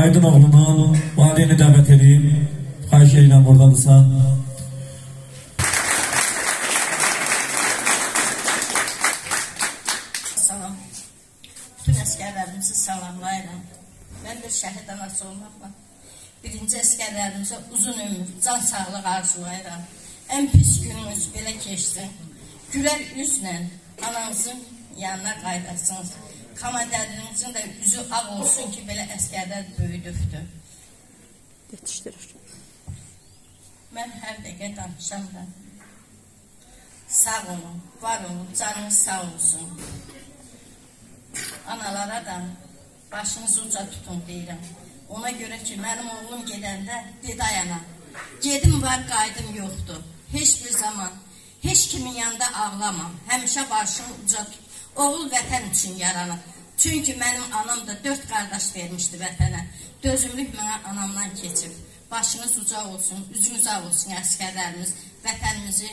Aydın oğlunun valideyni dəvət edeyim. Xahiş edirəm buradadırsa. Salam. Bütün əskərlərimizi salamlayıram. Mən bir şəhid anası olmaqla birinci əskərlərimizə uzun ömür, can sağlıq arzulayıram. Ən pis gününüz belə keçsin. Gülər üzlə ananızın yanına qayıdasınız. Komandərinizin də üzü ağ olsun ki, belə əskərlər böyüdübdür. Yetiştirir. Mən hər dəqiqə danışamıram. Sağ olun, var olun, canınız sağ olsun. Analara da başınızı uca tutun deyirəm. Ona görə ki, mənim oğlum gedəndə dedi ayana. Gedim var, qaydım yoxdur. Heç bir zaman, heç kimin yanında ağlamam. Həmişə başımı uca tut. Oğul vətən üçün yaranıb. Çünki mənim anam da dörd qardaş vermişdi vətənə. Dözümlük mənə anamdan keçib. Başınız uca olsun, üzünüz ağ olsun əskərlərimiz. Vətənimizi